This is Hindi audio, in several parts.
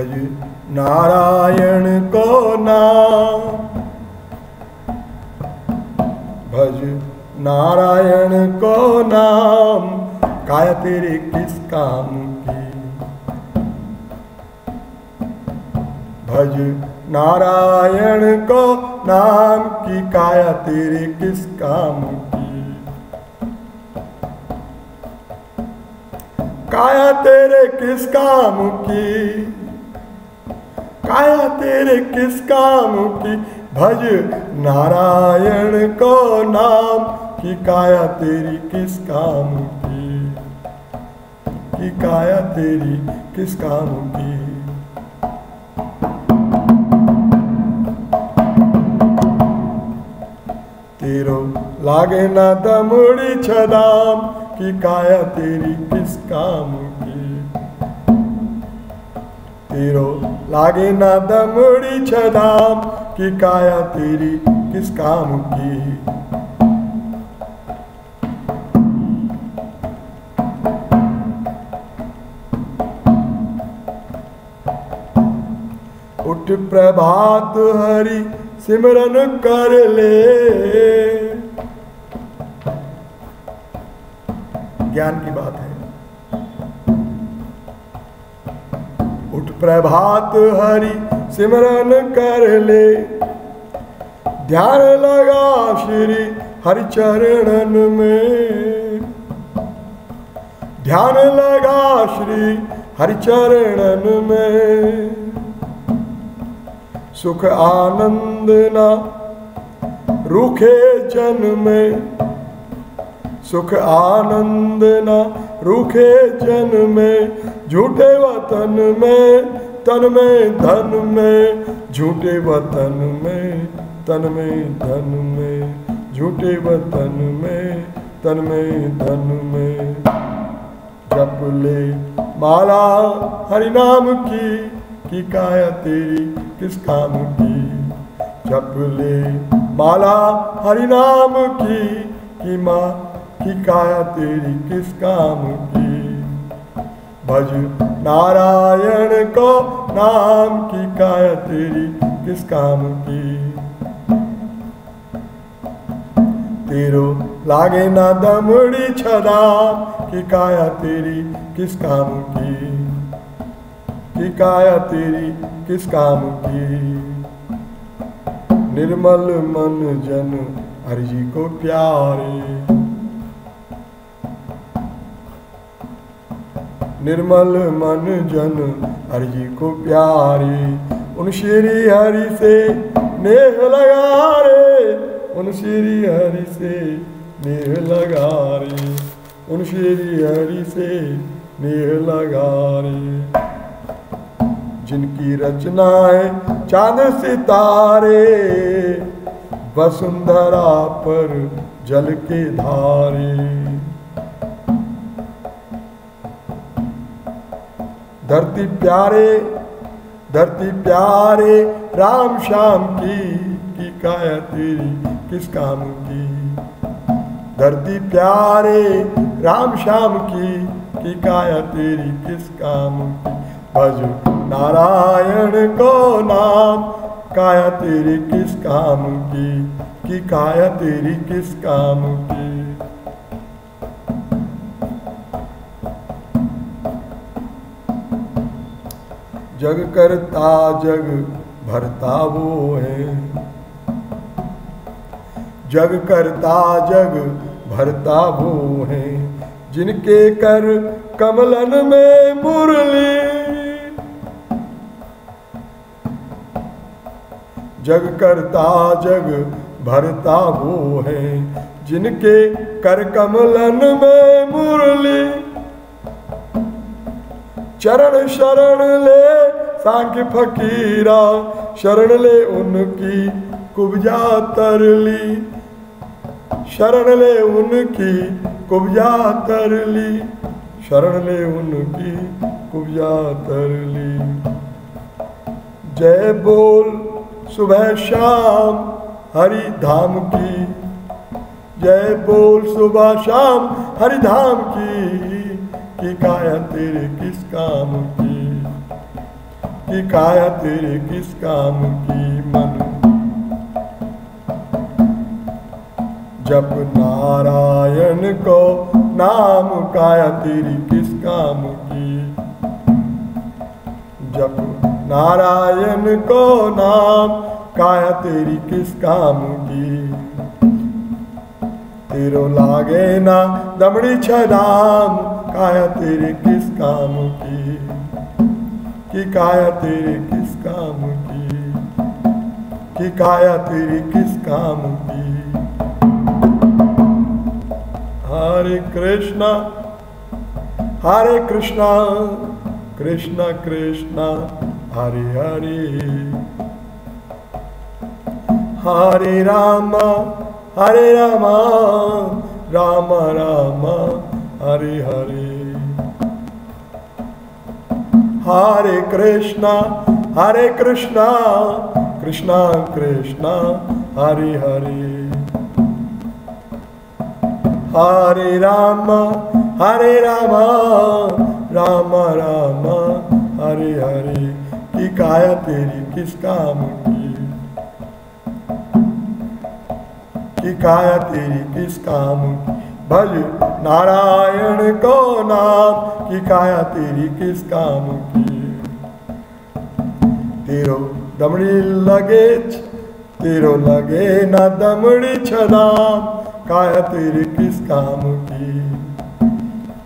भज नारायण को नाम भज, नारायण को नाम। काया तेरे किस काम की? भज, नारायण को नाम की। काया तेरे किस काम की? काया तेरे किस काम की? काया तेरे किस काम की? भज नारायण को नाम। की काया तेरी किस काम की? की काया तेरी किस काम की? तेरो लागे ना दमुड़ी छदाम। की काया तेरी किस काम की? तेरो लागे ना दमुड़ी छदाम, की काया तेरी किस काम की? उठ प्रभात हरि, सिमरन कर ले। ज्ञान की बात है। प्रभात हरि सिमरन कर ले। ध्यान लगा श्री हरि चरणन में। ध्यान लगा श्री हरि चरणन में। सुख आनंद ना रूखे जन में सुख आनंद ना रूखे जन में, झूठे वतन में, तन में, धन में, झूठे वतन में, तन में, धन में, झूठे वतन में, तन में, धन में। जप ले, माला हरि नाम की की काया तेरी, किस काम की? जप ले, माला हरि नाम की की माँ की काया तेरी किस काम की? भज नारायण को नाम की काया तेरी किस काम की? तेरो लागे ना दमड़ी छदा की काया तेरी किस काम की? की काया तेरी किस काम की? निर्मल मन जन हरि जी को प्यारे। निर्मल मन जन, हरि को प्यारे। उन श्री हरि से नेह लगा रे, उन श्री हरि से नेह लगा रे। उन श्री हरि से नेह लगा रे। जिनकी रचनाएँ चाँद सितारे, वसुंधरा पर जल के धारे। धरती प्यारे धरती प्यारे, राम श्याम की की काया तेरी किस काम की? धरती प्यारे, राम श्याम की की काया तेरी किस काम की? भज नारायण को नाम काया तेरी किस काम की? की काया तेरी किस काम की? जग करता जग भरता वो है। जग करता जग भरता वो है। जिनके कर कमलन में मुरली। जग करता जग भरता वो है। जिनके कर कमलन में मुरली। चरण शरण ले सांख्य फकीरा, शरण ले उनकी, कुब्जा तरली शरण ले उनकी, कुब्जा तरली शरण ले उनकी, कुब्जा तरली जय बोल सुबह शाम हरि धाम की। जय बोल सुबह शाम हरि धाम की की काया तेरे किस काम की। कि काया तेरे किस काम की मन? जब नारायण को नाम काया तेरी किस काम की? जब नारायण को नाम काया तेरी किस काम की? तेरो लागे ना दमड़ी छदाम काया तेरे किस काम की? कि काया तेरे किस काम की? कि काया तेरे किस काम की? हरे कृष्णा हरे कृष्णा कृष्णा कृष्णा, हरे हरे। हरे रामा, हरे राम राम राम, हरे हरे। हरे कृष्णा हरे कृष्णा कृष्णा कृष्णा, हरे हरे। हरे राम हरे राम राम राम, हरे हरे। की काया तेरी, किस काम की? कि काया तेरी, किस काम भज नारायण को नाम, कि काया तेरी, किस काम की? तेरो दमड़ी लगे तेरो लगे न दमड़ी छदाम काया तेरी किस काम की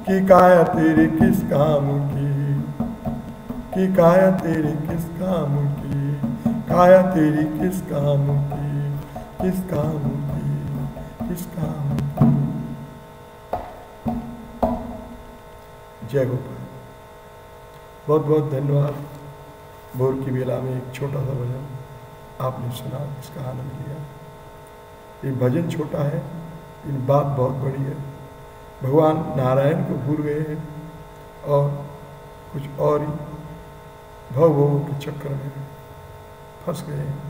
कि काया तेरी किस काम की कि काया तेरी किस काम की काया तेरी किस काम की किस काम की इसका जय गोपाल बहुत बहुत धन्यवाद भोर की बेला में एक छोटा सा भजन आपने सुना, इसका आनंद लिया। ये भजन छोटा है इन बात बहुत बड़ी है। भगवान नारायण को भूल गए हैं और कुछ और ही भव के चक्कर में फंस गए हैं।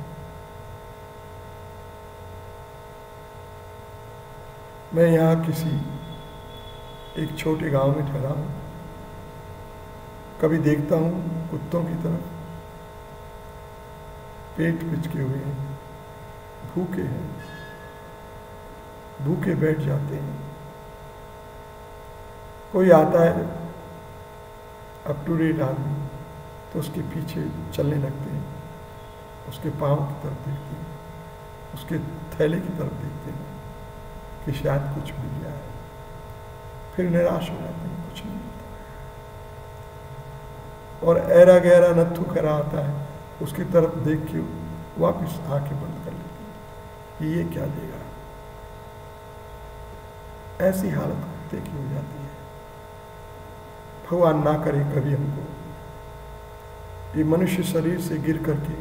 मैं यहाँ किसी एक छोटे गाँव में ठहरा हूँ। कभी देखता हूँ कुत्तों की तरफ़। पेट पिचके हुए हैं, भूखे हैं, भूखे बैठ जाते हैं। कोई आता है अप टू डेट आदमी तो उसके पीछे चलने लगते हैं, उसके पाँव की तरफ़ देखते हैं, उसके थैले की तरफ़ देखते हैं कि शायद कुछ मिल जाए फिर निराश हो जाते हैं, कुछ नहीं मिलता और ऐरा गहरा नथु करा आता है उसकी तरफ़ देख के वापिस आँखें बंद कर लेते ये क्या देगा ऐसी हालत कुत्ते की हो जाती है। भगवान ना करे कभी हमको। ये मनुष्य शरीर से गिर करके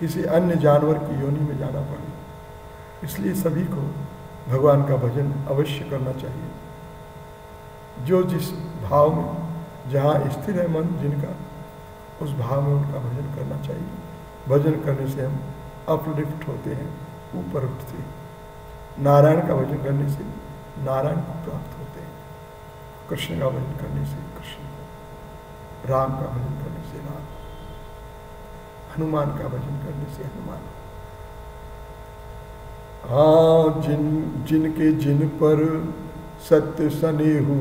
किसी अन्य जानवर की योनि में जाना पड़े। इसलिए सभी को भगवान का भजन अवश्य करना चाहिए। जो जिस भाव में, जहाँ स्थिर है मन, जिनका उस भाव में उनका भजन करना चाहिए। भजन करने से हम अपलिफ्ट होते हैं, ऊपर उठते हैं। नारायण का भजन करने से नारायण को प्राप्त होते हैं। कृष्ण का भजन करने से कृष्ण राम का भजन करने से राम। हनुमान का भजन करने से हनुमान। हाँ जिन, जिनके, जिन पर सत्य सनेहु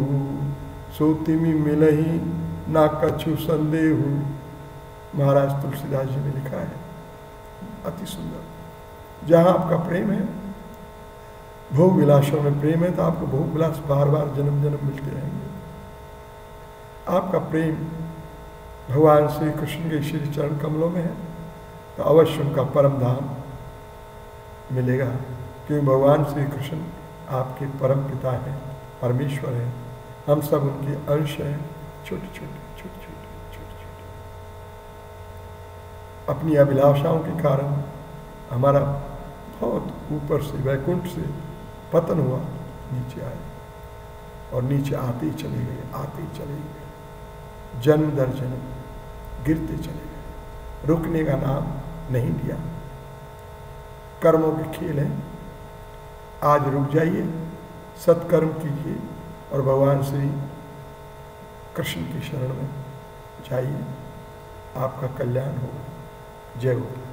सोतिमी मिलही, ना कछु संदेह। महाराज तुलसीदास जी ने लिखा है। अति सुंदर। जहाँ आपका प्रेम है, भोग विलासों में प्रेम है तो आपको भोग विलास बार बार जन्म जन्म मिलते रहेंगे। आपका प्रेम भगवान श्री कृष्ण के श्री चरण कमलों में है तो अवश्य उनका परम धाम मिलेगा। क्योंकि भगवान श्री कृष्ण आपके परम पिता हैं, परमेश्वर हैं। हम सब उनके अंश हैं। छोटे छोटे छोटे छोटे छोटे अपनी अभिलाषाओं के कारण हमारा बहुत ऊपर से, वैकुंठ से पतन हुआ, नीचे आए। और नीचे आते ही चले गए, आते ही चले गए। जन्म दर जन्म गिरते चले गए। रुकने का नाम नहीं लिया। कर्मों के खेल हैं। आज रुक जाइए, सत्कर्म कीजिए और भगवान श्री कृष्ण की शरण में जाइए। आपका कल्याण हो जय हो